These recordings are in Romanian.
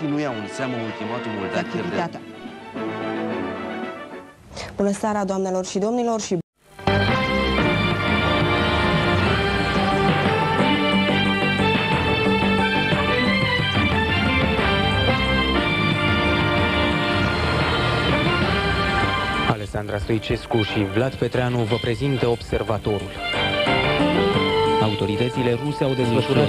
Țărăniștii nu iau în seamă ultimatumul de a pierde activitatea. Bună seara, doamnelor și domnilor, și Alexandra Stoicescu și Vlad Petreanu vă prezintă observatorul. Autoritățile ruse au desfășurat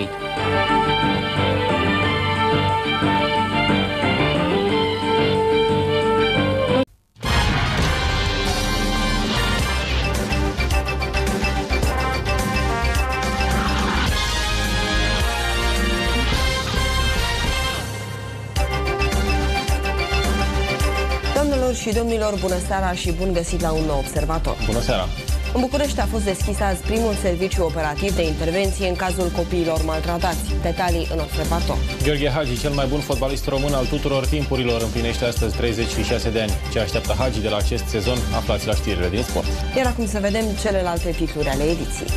Doamnelor și domnilor, bună seara și bun găsit la un nou observator. Bună seara! În București a fost deschis azi primul serviciu operativ de intervenție în cazul copiilor maltratați. Detalii în observator. Gheorghe Hagi, cel mai bun fotbalist român al tuturor timpurilor, împlinește astăzi 36 de ani. Ce așteaptă Hagi de la acest sezon, aflați la știrile din sport. Iar acum să vedem celelalte titluri ale ediției.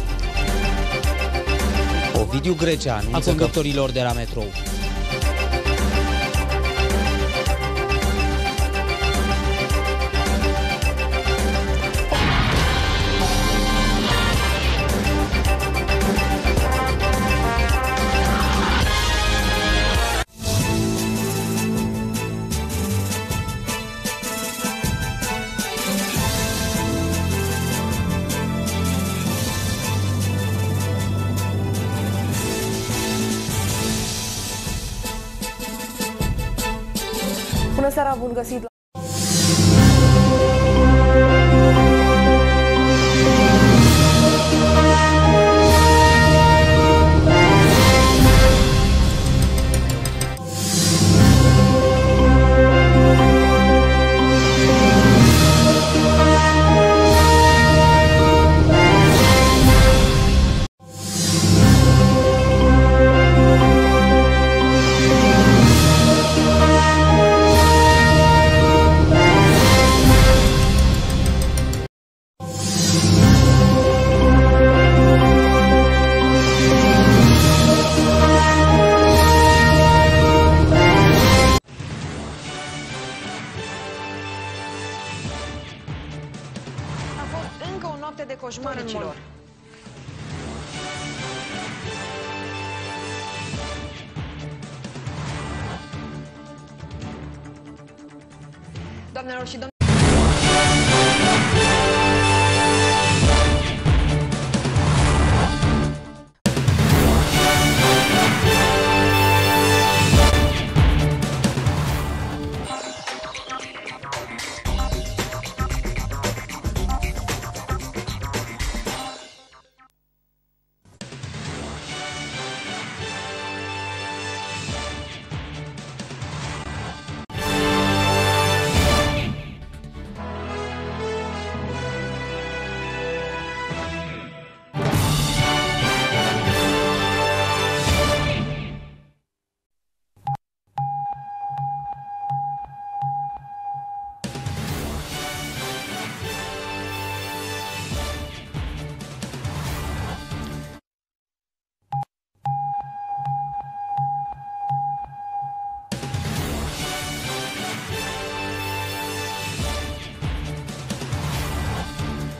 Ovidiu Grecea anunță conductorilor de la metrou. Bună seara, bun găsit o noapte de coșmar în mall. Doamnelor și domnilor,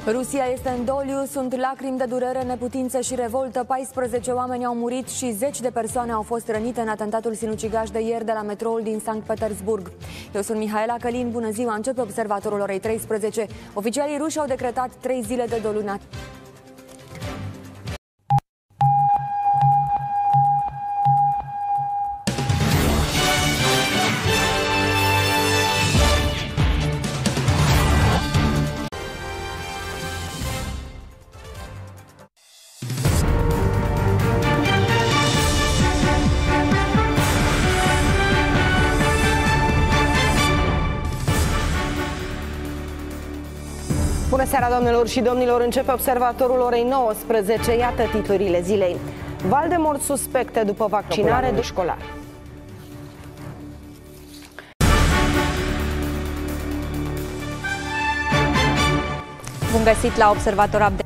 Rusia este în doliu, sunt lacrimi de durere, neputință și revoltă. 14 oameni au murit și 10 de persoane au fost rănite în atentatul sinucigaș de ieri de la metroul din Sankt Petersburg. Eu sunt Mihaela Călin, bună ziua, începe observatorul orei 13. Oficialii ruși au decretat trei zile de dolu Bună seara, doamnelor și domnilor! Începe observatorul orei 19. Iată titlurile zilei. Valdemort suspecte după vaccinare de școlar. Bun găsit la Observator Update.